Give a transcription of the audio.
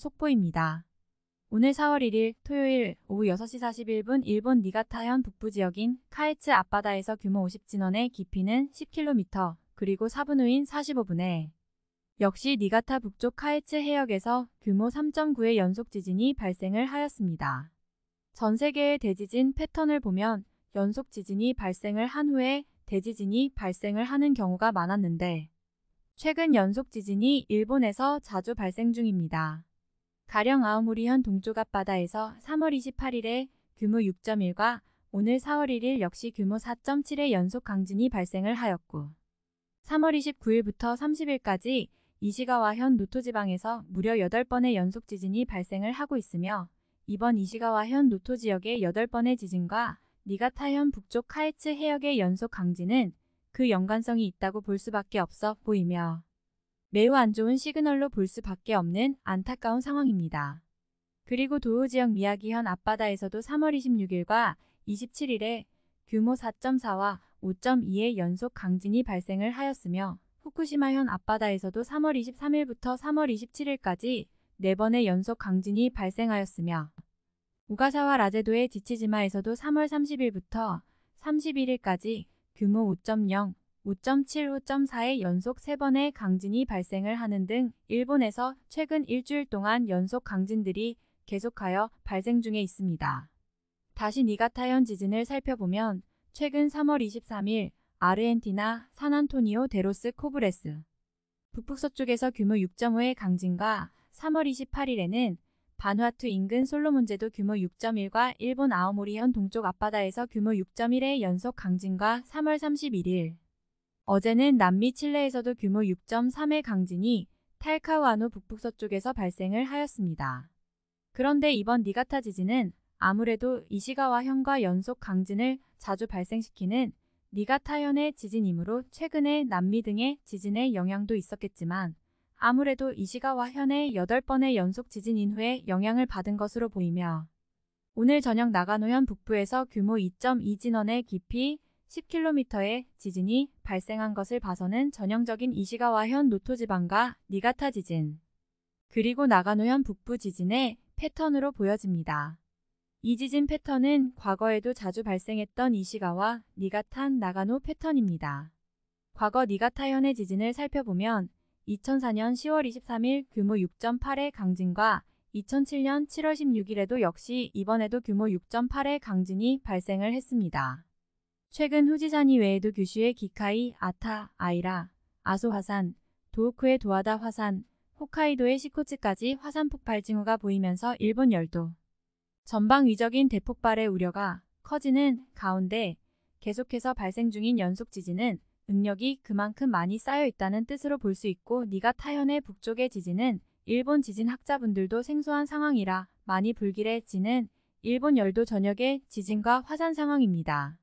속보입니다. 오늘 4월 1일 토요일 오후 6시 41분 일본 니가타현 북부 지역인 카에츠 앞바다에서 규모 50진원의 깊이는 10km 그리고 4분 후인 45분에 역시 니가타 북쪽 카에츠 해역에서 규모 3.9의 연속 지진이 발생을 하였습니다. 전 세계의 대지진 패턴을 보면 연속 지진이 발생을 한 후에 대지진이 발생을 하는 경우가 많았는데 최근 연속 지진이 일본에서 자주 발생 중입니다. 가령 아오모리현 동쪽 앞바다에서 3월 28일에 규모 6.1과 오늘 4월 1일 역시 규모 4.7의 연속 강진이 발생을 하였고 3월 29일부터 30일까지 이시가와현 노토지방에서 무려 8번의 연속 지진이 발생을 하고 있으며 이번 이시가와현 노토 지역의 8번의 지진과 니가타현 북쪽 카에츠 해역의 연속 강진은 그 연관성이 있다고 볼 수밖에 없어 보이며 매우 안 좋은 시그널로 볼 수밖에 없는 안타까운 상황입니다. 그리고 도우 지역 미야기현 앞바다에서도 3월 26일과 27일에 규모 4.4와 5.2의 연속 강진이 발생을 하였으며 후쿠시마현 앞바다에서도 3월 23일부터 3월 27일까지 4번의 연속 강진이 발생하였으며 우가사와 라제도의 지치지마에서도 3월 30일부터 31일까지 규모 5.0, 5.7, 5.4의 연속 3번의 강진이 발생을 하는 등 일본에서 최근 일주일 동안 연속 강진들이 계속하여 발생 중에 있습니다. 다시 니가타현 지진을 살펴보면 최근 3월 23일 아르헨티나 산안토니오 데로스 코브레스 북북서쪽에서 규모 6.5의 강진과 3월 28일에는 바누아투 인근 솔로몬제도 규모 6.1과 일본 아오모리현 동쪽 앞바다에서 규모 6.1의 연속 강진과 3월 31일 어제는 남미 칠레에서도 규모 6.3의 강진이 탈카우아노 북북서쪽에서 발생을 하였습니다. 그런데 이번 니가타 지진은 아무래도 이시가와현과 연속 강진을 자주 발생시키는 니가타현의 지진이므로 최근에 남미 등의 지진의 영향도 있었겠지만 아무래도 이시가와현의 8번의 연속 지진 인후에 영향을 받은 것으로 보이며 오늘 저녁 나가노현 북부에서 규모 2.2 진원의 깊이 10km의 지진이 발생한 것을 봐서는 전형적인 이시가와현 노토지방과 니가타 지진 그리고 나가노현 북부 지진의 패턴으로 보여집니다. 이 지진 패턴은 과거에도 자주 발생했던 이시가와 니가탄 나가노 패턴입니다. 과거 니가타현의 지진을 살펴보면 2004년 10월 23일 규모 6.8의 강진과 2007년 7월 16일에도 역시 이번에도 규모 6.8의 강진이 발생을 했습니다. 최근 후지산이 외에도 규슈의 기카이, 아타, 아이라, 아소 화산, 도호쿠의 도하다 화산, 홋카이도의 시코츠까지 화산 폭발 징후가 보이면서 일본 열도 전방 위적인 대폭발의 우려가 커지는 가운데 계속해서 발생 중인 연속 지진은 응력이 그만큼 많이 쌓여 있다는 뜻으로 볼 수 있고 니가 타현의 북쪽의 지진은 일본 지진 학자분들도 생소한 상황이라 많이 불길해지는 일본 열도 전역의 지진과 화산 상황입니다.